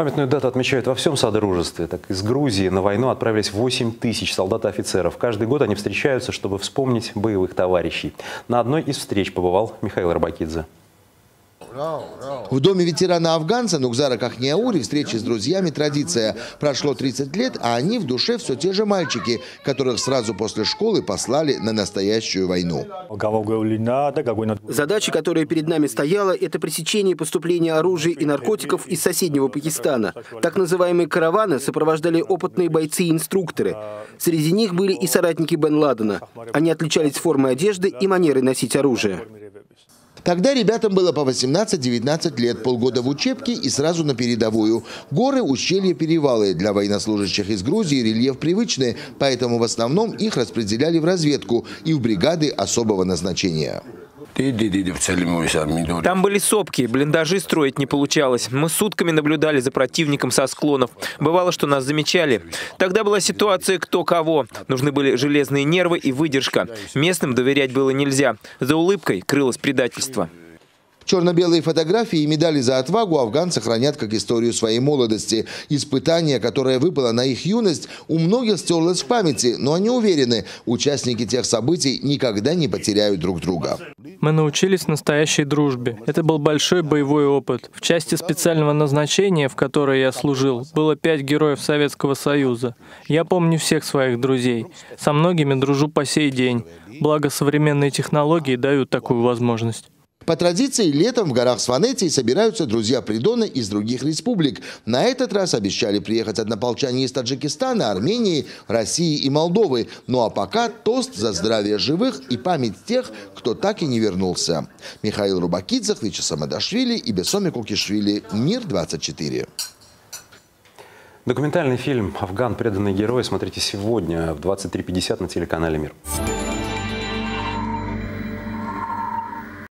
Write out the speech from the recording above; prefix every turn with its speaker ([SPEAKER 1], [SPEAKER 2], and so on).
[SPEAKER 1] Памятную дату отмечают во всем Содружестве. Так из Грузии на войну отправились 8 тысяч солдат и офицеров. Каждый год они встречаются, чтобы вспомнить боевых товарищей. На одной из встреч побывал Михаил Рыбакидзе.
[SPEAKER 2] В доме ветерана-афганца Нукзара Кахниаури встречи с друзьями традиция. Прошло 30 лет, а они в душе все те же мальчики, которых сразу после школы послали на настоящую войну.
[SPEAKER 3] Задача, которая перед нами стояла, это пресечение поступления оружия и наркотиков из соседнего Пакистана. Так называемые караваны сопровождали опытные бойцы и инструкторы. Среди них были и соратники Бен Ладена. Они отличались формой одежды и манерой носить оружие.
[SPEAKER 2] Тогда ребятам было по 18-19 лет, полгода в учебке и сразу на передовую. Горы, ущелья, перевалы. Для военнослужащих из Грузии рельеф привычный, поэтому в основном их распределяли в разведку и в бригады особого назначения.
[SPEAKER 4] Там были сопки, блиндажи строить не получалось. Мы сутками наблюдали за противником со склонов. Бывало, что нас замечали. Тогда была ситуация кто кого. Нужны были железные нервы и выдержка. Местным доверять было нельзя. За улыбкой крылось предательство.
[SPEAKER 2] Черно-белые фотографии и медали за отвагу афганцы хранят как историю своей молодости. Испытание, которое выпало на их юность, у многих стерлось в памяти, но они уверены, участники тех событий никогда не потеряют друг друга.
[SPEAKER 5] Мы научились настоящей дружбе. Это был большой боевой опыт. В части специального назначения, в которой я служил, было пять героев Советского Союза. Я помню всех своих друзей. Со многими дружу по сей день. Благо современные технологии дают такую возможность.
[SPEAKER 2] По традиции, летом в горах Сванетии собираются друзья Придона из других республик. На этот раз обещали приехать однополчане из Таджикистана, Армении, России и Молдовы. Ну а пока тост за здравие живых и память тех, кто так и не вернулся. Михаил Рубакидзе, Вячеслав Мадашвили и Бесоми Кукишвили. Мир-24.
[SPEAKER 1] Документальный фильм «Афган. Преданный герой» смотрите сегодня в 23.50 на телеканале «Мир».